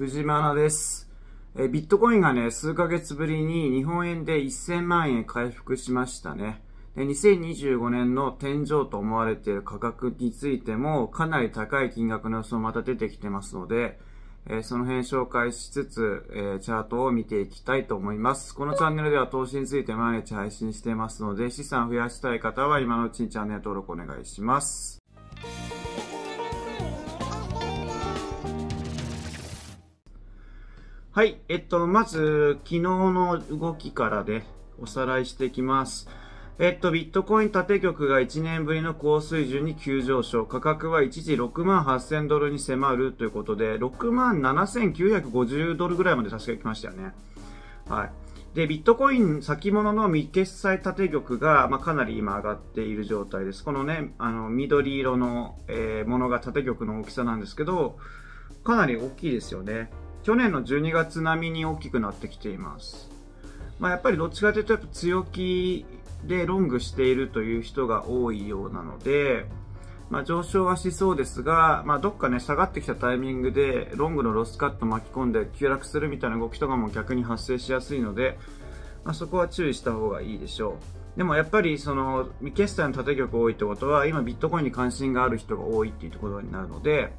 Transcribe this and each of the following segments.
藤間です。えビットコインがね、数ヶ月ぶりに日本円で1000万円回復しましたね。で2025年の天井と思われている価格についてもかなり高い金額の予想また出てきてますので、えその辺紹介しつつ、えチャートを見ていきたいと思います。このチャンネルでは投資について毎日配信してますので、資産増やしたい方は今のうちにチャンネル登録お願いします。はい。えっと、まず、昨日の動きからでおさらいしていきます。えっと、ビットコイン縦玉が1年ぶりの高水準に急上昇。価格は一時6万8000ドルに迫るということで、6万7950ドルぐらいまで確か行きましたよね。はい。で、ビットコイン先物の未決済縦玉が、まあ、かなり今上がっている状態です。このね、あの、緑色の、えー、ものが縦玉の大きさなんですけど、かなり大きいですよね。去年の12月並みに大きくなってきています。まあ、やっぱりどっちかというとやっぱ強気でロングしているという人が多いようなので、まあ、上昇はしそうですが、まあ、どっかね、下がってきたタイミングで、ロングのロスカット巻き込んで急落するみたいな動きとかも逆に発生しやすいので、まあ、そこは注意した方がいいでしょう。でもやっぱりその未決済の縦玉多いってことは今ビットコインに関心がある人が多いっていうところになるので、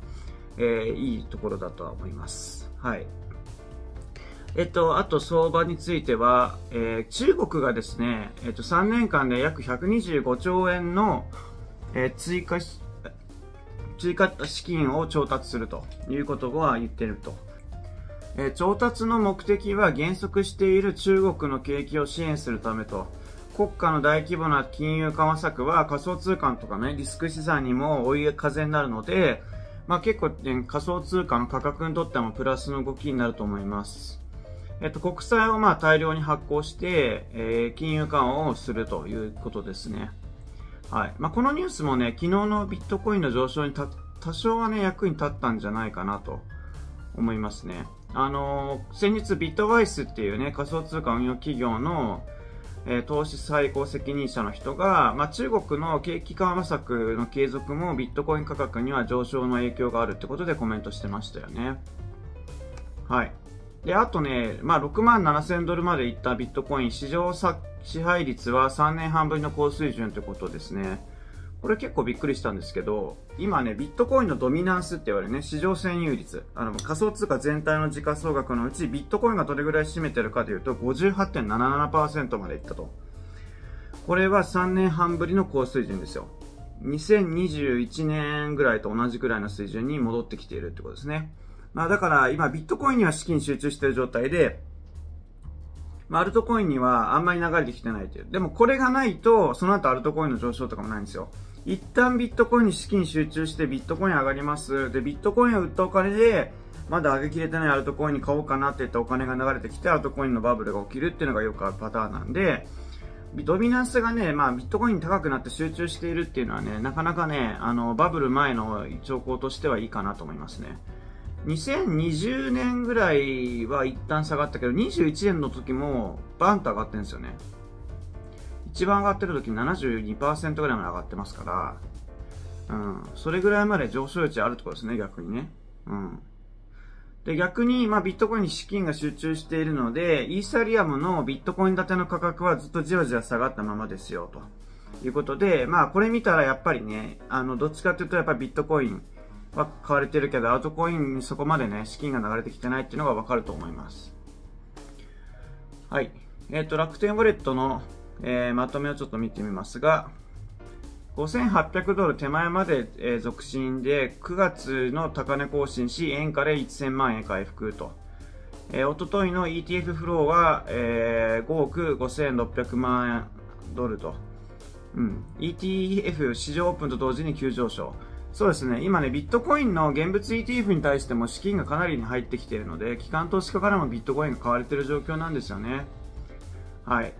えー、いいところだとは思います。はい。えっと、あと相場については、えー、中国がですね、えっと、3年間で約125兆円の、えー、追加追加資金を調達するということは言ってると。えー、調達の目的は減速している中国の景気を支援するためと。国家の大規模な金融緩和策は仮想通貨とかね、リスク資産にも追い風になるので、まあ、結構、ね、仮想通貨の価格にとってもプラスの動きになると思います。えっと、国債をまあ大量に発行して、えー、金融緩和をするということですね。はい。まあ、このニュースもね、昨日のビットコインの上昇に多少はね、役に立ったんじゃないかなと思いますね。あのー、先日ビットワイスっていうね、仮想通貨運用企業の、えー、投資最高責任者の人が、まあ、中国の景気緩和策の継続もビットコイン価格には上昇の影響があるってことでコメントしてましたよね。はい。で、あとね、まあ、6万7000ドルまでいったビットコイン、市場支配率は3年半ぶりの高水準ということですね。これ結構びっくりしたんですけど、今ね、ビットコインのドミナンスって言われるね、市場占有率。あの、仮想通貨全体の時価総額のうち、ビットコインがどれぐらい占めてるかというと、58.77%までいったと。これは3年半ぶりの高水準ですよ。2021年ぐらいと同じぐらいの水準に戻ってきているってことですね。まあだから今ビットコインには資金集中している状態で、まあ、アルトコインにはあんまり流れてきてないという。でもこれがないと、その後アルトコインの上昇とかもないんですよ。一旦ビットコインに資金集中してビットコイン上がります。で、ビットコインを売ったお金で、まだ上げきれてないアルトコインに買おうかなって言ったお金が流れてきて、アルトコインのバブルが起きるっていうのがよくあるパターンなんで、ドミナンスがね、まあ、ビットコイン高くなって集中しているっていうのはね、なかなかね、あの、バブル前の兆候としてはいいかなと思いますね。2020年ぐらいは一旦下がったけど、21年の時もバンと上がってるんですよね。一番上がってる時72%ぐらいまで上がってますから、うん、それぐらいまで上昇余地あるってことですね、逆にね。うん。で、逆に、まあ、ビットコインに資金が集中しているので、イーサリアムのビットコイン建ての価格はずっとじわじわ下がったままですよ、ということで、まあ、これ見たらやっぱりね、あの、どっちかというとやっぱりビットコインは買われてるけど、アウトコインにそこまでね、資金が流れてきてないっていうのがわかると思います。はい。えっ、ー、と、楽天ウォレットのえー、まとめをちょっと見てみますが、5800ドル手前まで、えー、続伸で、9月の高値更新し、円価で1000万円回復と。えー、おとといの ETF フローは、えー、5億5600万円ドルと。うん。ETF 市場オープンと同時に急上昇。そうですね。今ね、ビットコインの現物 ETF に対しても資金がかなりに入ってきているので、機関投資家からもビットコインが買われている状況なんですよね。はい。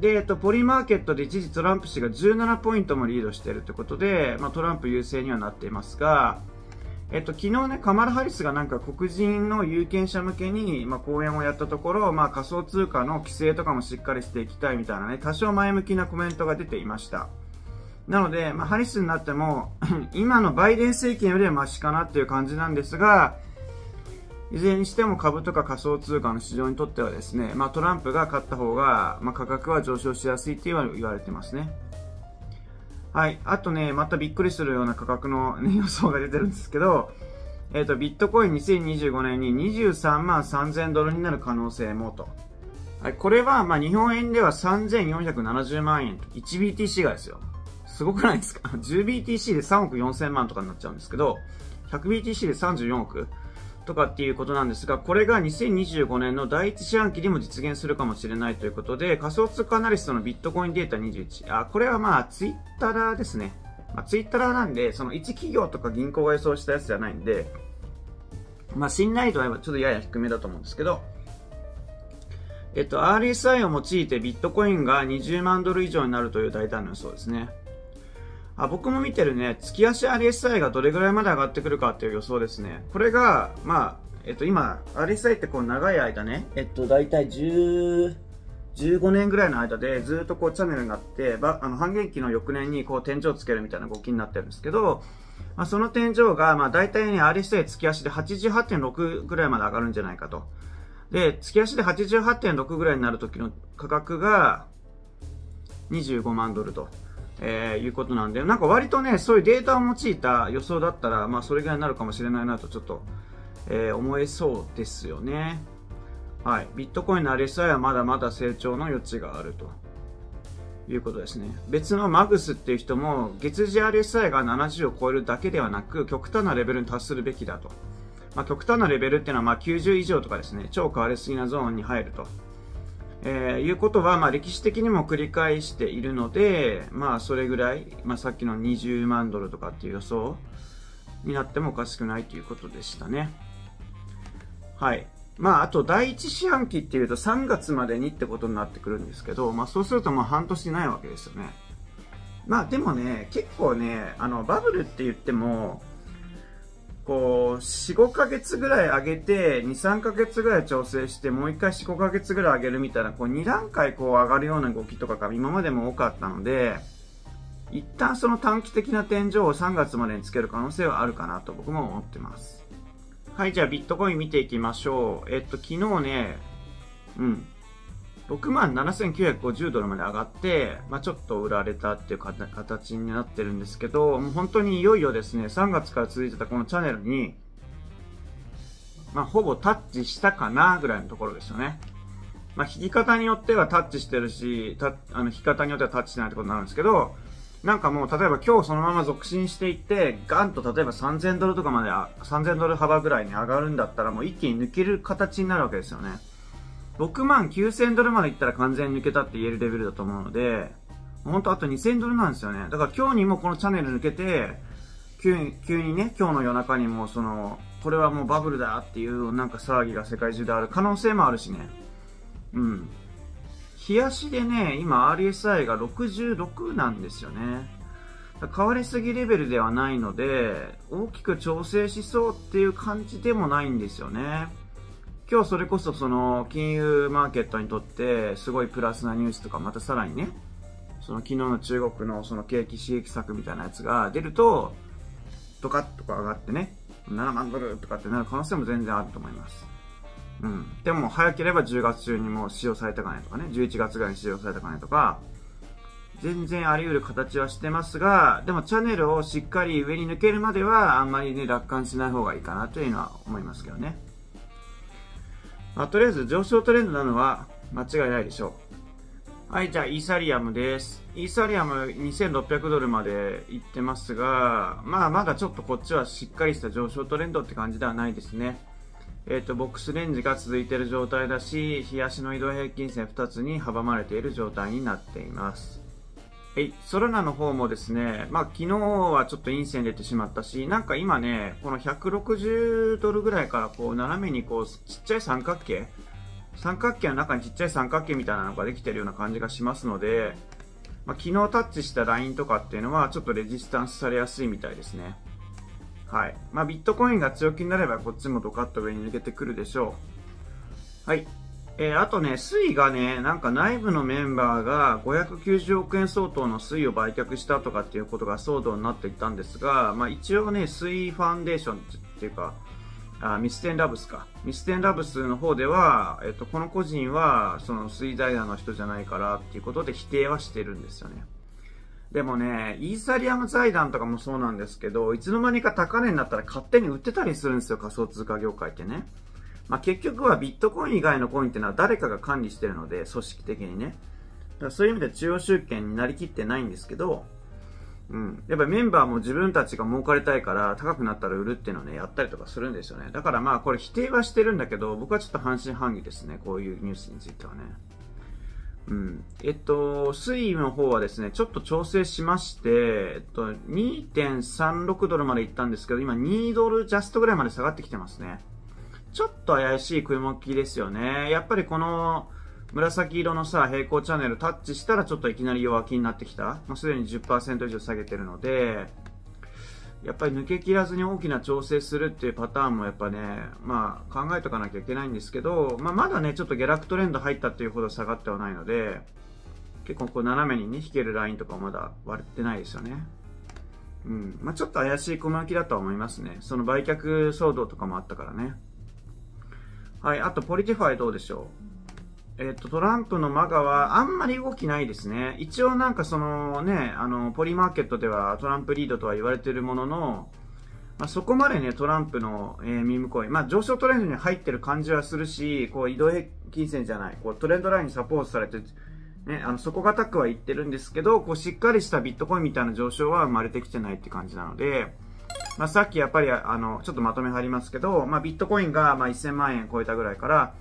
で、えっと、ポリマーケットで一時トランプ氏が17ポイントもリードしているということで、まあ、トランプ優勢にはなっていますが、えっと、昨日ね、カマラ・ハリスがなんか黒人の有権者向けに、まあ、講演をやったところ、まあ、仮想通貨の規制とかもしっかりしていきたいみたいなね、多少前向きなコメントが出ていました。なので、まあ、ハリスになっても 今のバイデン政権よりはマシかなっていう感じなんですが、いずれにしても株とか仮想通貨の市場にとってはですね、まあ、トランプが勝った方が、まあ、価格は上昇しやすいって言われてますね。はい。あとね、またびっくりするような価格の、ね、予想が出てるんですけど、えっ、ー、と、ビットコイン2025年に23万3000ドルになる可能性もと。はい。これは、まあ、日本円では3470万円と。1BTC がですよ。すごくないですか ?10BTC で3億4000万とかになっちゃうんですけど、100BTC で34億。とかっていうことなんですが、これが2025年の第一四半期にも実現するかもしれないということで、仮想通貨アナリストのビットコインデータ21。あ、これはまあ、ツイッターですね。まあ、ツイッターなんで、その一企業とか銀行が予想したやつじゃないんで、まあ、信頼度はちょっとやや低めだと思うんですけど、えっと、RSI を用いてビットコインが20万ドル以上になるという大胆な予想ですね。あ僕も見てるね、月足 RSI がどれぐらいまで上がってくるかっていう予想ですね。これが、まあ、えっと今、RSI ってこう長い間ね、えっと大体10、15年ぐらいの間でずっとこうチャンネルになって、ばあの半減期の翌年にこう天井をつけるみたいな動きになってるんですけど、まあ、その天井が、まあ大体ね、RSI 月足で88.6ぐらいまで上がるんじゃないかと。で、月足で88.6ぐらいになる時の価格が25万ドルと。えー、いうことなんで、なんか割とね、そういうデータを用いた予想だったら、まあそれぐらいになるかもしれないなとちょっと、えー、思えそうですよね。はい。ビットコインの RSI はまだまだ成長の余地があると。いうことですね。別のマグスっていう人も、月次 RSI が70を超えるだけではなく、極端なレベルに達するべきだと。まあ、極端なレベルっていうのはまあ90以上とかですね、超変わりすぎなゾーンに入ると。えー、いうことは、まあ、歴史的にも繰り返しているので、まあ、それぐらい、まあ、さっきの20万ドルとかっていう予想になってもおかしくないということでしたね。はい。まあ、あと、第一四半期っていうと3月までにってことになってくるんですけど、まあ、そうするとまあ半年ないわけですよね。まあ、でもね、結構ね、あの、バブルって言っても、こう、4、5ヶ月ぐらい上げて、2、3ヶ月ぐらい調整して、もう1回4、5ヶ月ぐらい上げるみたいな、こう、2段階こう上がるような動きとかが今までも多かったので、一旦その短期的な天井を3月までにつける可能性はあるかなと僕も思ってます。はい、じゃあビットコイン見ていきましょう。えっと、昨日ね、うん、6万7950ドルまで上がって、まあ、ちょっと売られたっていう形になってるんですけど、もう本当にいよいよですね、3月から続いてたこのチャンネルに、まあ、ほぼタッチしたかなぐらいのところですよね。まあ、弾き方によってはタッチしてるし、たあの弾き方によってはタッチしてないってことになるんですけど、なんかもう、例えば今日そのまま続進していって、ガンと例えば3000ドルとかまで、3000ドル幅ぐらいに上がるんだったら、もう一気に抜ける形になるわけですよね。6万9000ドルまでいったら完全に抜けたって言えるレベルだと思うので、本当あと2000ドルなんですよね。だから今日にもこのチャンネル抜けて、急に、急にね、今日の夜中にもその、これはもうバブルだっていうなんか騒ぎが世界中である可能性もあるしね。うん。冷やしでね、今 RSI が66なんですよね。変わりすぎレベルではないので、大きく調整しそうっていう感じでもないんですよね。今日それこそその金融マーケットにとってすごいプラスなニュースとかまたさらにね、その昨日の中国のその景気刺激策みたいなやつが出ると、ドカッとか上がってね、7万ドルとかってなる可能性も全然あると思います。うん。でも早ければ10月中にも使用されたかねとかね、11月ぐらいに使用されたかねとか、全然あり得る形はしてますが、でもチャンネルをしっかり上に抜けるまではあんまりね、楽観しない方がいいかなというのは思いますけどね。まあ、とりあえず上昇トレンドなのは間違いないでしょう。はい、じゃあイーサリアムです。イーサリアム2600ドルまで行ってますが、まあまだちょっとこっちはしっかりした上昇トレンドって感じではないですね。えっ、ー、と、ボックスレンジが続いている状態だし、日足の移動平均線2つに阻まれている状態になっています。はい、ソラナの方もですね、まあ昨日はちょっと陰線出てしまったし、なんか今ね、この160ドルぐらいからこう斜めにこうちっちゃい三角形三角形の中にちっちゃい三角形みたいなのができてるような感じがしますので、まあ、昨日タッチしたラインとかっていうのはちょっとレジスタンスされやすいみたいですね。はい。まあ、ビットコインが強気になればこっちもドカッと上に抜けてくるでしょう。はい。えー、あとね、水がね、なんか内部のメンバーが590億円相当の水を売却したとかっていうことが騒動になっていたんですが、まあ一応ね、水ファンデーションっていうか、あミステンラブスか。ミステンラブスの方では、えっと、この個人は、その水財団の人じゃないからっていうことで否定はしてるんですよね。でもね、イーサリアム財団とかもそうなんですけど、いつの間にか高値になったら勝手に売ってたりするんですよ、仮想通貨業界ってね。まあ、結局はビットコイン以外のコインっていうのは誰かが管理してるので、組織的にね。だからそういう意味で中央集権になりきってないんですけど、うん。やっぱりメンバーも自分たちが儲かりたいから高くなったら売るっていうのをね、やったりとかするんですよね。だからまあこれ否定はしてるんだけど、僕はちょっと半信半疑ですね。こういうニュースについてはね。うん。えっと、水位の方はですね、ちょっと調整しまして、えっと、2.36ドルまで行ったんですけど、今2ドルジャストぐらいまで下がってきてますね。ちょっと怪しい雲きですよね。やっぱりこの、紫色のさ、平行チャンネルタッチしたらちょっといきなり弱気になってきた。もうすでに10%以上下げてるので、やっぱり抜け切らずに大きな調整するっていうパターンもやっぱね、まあ考えとかなきゃいけないんですけど、まあまだね、ちょっと下落トレンド入ったっていうほど下がってはないので、結構こう斜めにね、引けるラインとかまだ割ってないですよね。うん。まあちょっと怪しい小巻きだとは思いますね。その売却騒動とかもあったからね。はい、あと PolitiFi どうでしょう？えっと、トランプの MAGA はあんまり動きないですね。一応なんかそのね、あの、 Polymarket ではトランプリードとは言われているものの、まあ、そこまでね、トランプの、えー、ミームコイン、まあ、上昇トレンドに入ってる感じはするし、こう、移動平均線じゃない、こう、トレンドラインにサポートされて、ね、あの、底堅くはいってるんですけど、こう、しっかりしたビットコインみたいな上昇は生まれてきてないって感じなので、まあ、さっきやっぱり、あの、ちょっとまとめ貼りますけど、まあ、ビットコインが、まあ、1000万円超えたぐらいから、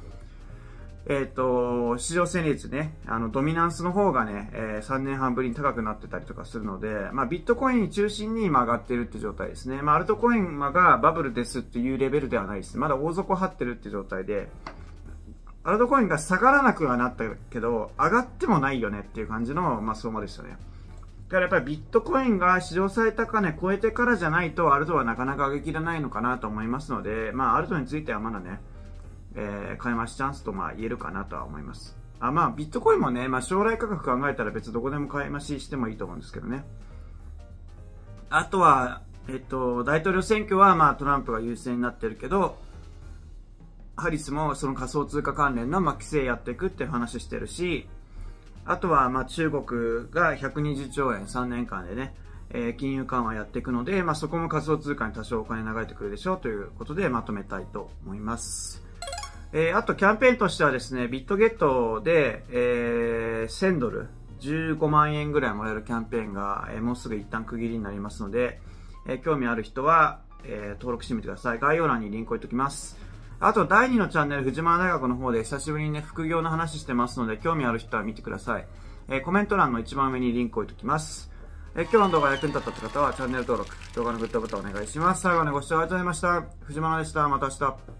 えっ、ー、と、市場戦率ね、あの、ドミナンスの方がね、えー、3年半ぶりに高くなってたりとかするので、まあ、ビットコイン中心に今上がってるって状態ですね。まあ、アルトコインがバブルですっていうレベルではないです。まだ大底張ってるって状態で、アルトコインが下がらなくはなったけど、上がってもないよねっていう感じの、まあ、相馬ですよね。だからやっぱりビットコインが史上最高値超えてからじゃないと、アルトはなかなか上げきらないのかなと思いますので、まあ、アルトについてはまだね、えー、買い増しチャンスとまあ言えるかなとは思います。あまあ、ビットコインもね、まあ、将来価格考えたら別どこでも買い増ししてもいいと思うんですけどね。あとは、えっと、大統領選挙はまあトランプが優勢になってるけど、ハリスもその仮想通貨関連のまあ規制やっていくって話してるし、あとはまあ中国が120兆円3年間でね、えー、金融緩和やっていくので、まあ、そこも仮想通貨に多少お金流れてくるでしょうということでまとめたいと思います。えー、あとキャンペーンとしてはですね、ビットゲットで、えー、1000ドル、15万円ぐらいもらえるキャンペーンが、えー、もうすぐ一旦区切りになりますので、えー、興味ある人は、えー、登録してみてください。概要欄にリンク置いておきます。あと、第2のチャンネル、藤間大学の方で久しぶりにね、副業の話してますので、興味ある人は見てください。えー、コメント欄の一番上にリンク置いておきます。えー、今日の動画役に立ったって方は、チャンネル登録、動画のグッドボタンお願いします。最後までご視聴ありがとうございました。藤間でした。また明日。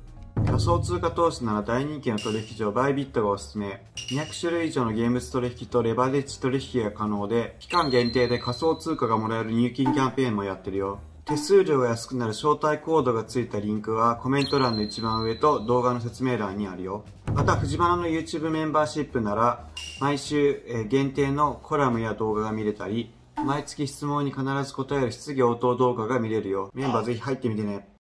仮想通貨投資なら大人気の取引所バイビットがおすすめ。200種類以上のゲーム取引とレバレッジ取引が可能で、期間限定で仮想通貨がもらえる入金キャンペーンもやってるよ。手数料が安くなる招待コードが付いたリンクはコメント欄の一番上と動画の説明欄にあるよ。また、藤原の YouTube メンバーシップなら、毎週限定のコラムや動画が見れたり、毎月質問に必ず答える質疑応答動画が見れるよ。メンバーぜひ入ってみてね。